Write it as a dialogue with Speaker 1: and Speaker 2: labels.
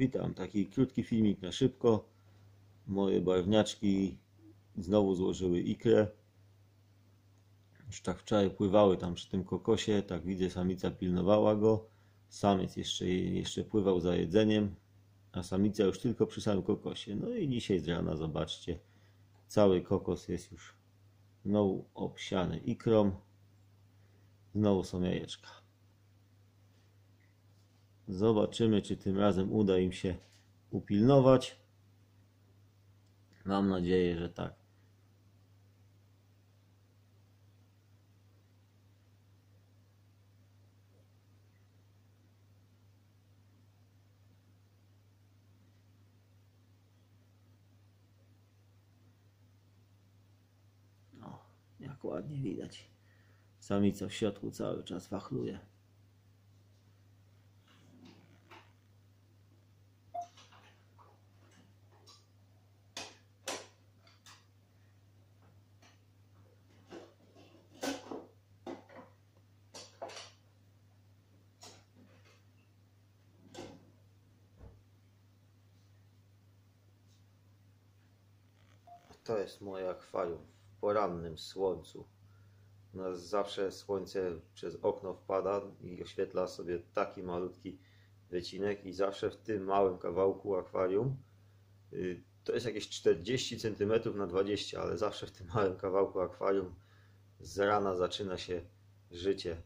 Speaker 1: Witam, taki krótki filmik na szybko. Moje barwniaczki znowu złożyły ikrę. Już tak wczoraj pływały tam przy tym kokosie, tak widzę samica pilnowała go. Samiec jeszcze, jeszcze pływał za jedzeniem, a samica już tylko przy samym kokosie. No i dzisiaj z rana zobaczcie, cały kokos jest już znowu obsiany ikrą. Znowu są jajeczka. Zobaczymy, czy tym razem uda im się upilnować. Mam nadzieję, że tak. O, jak ładnie widać. Samica w środku cały czas wachluje. To jest moje akwarium w porannym słońcu. Nas zawsze słońce przez okno wpada i oświetla sobie taki malutki wycinek i zawsze w tym małym kawałku akwarium y, to jest jakieś 40 cm na 20, ale zawsze w tym małym kawałku akwarium z rana zaczyna się życie.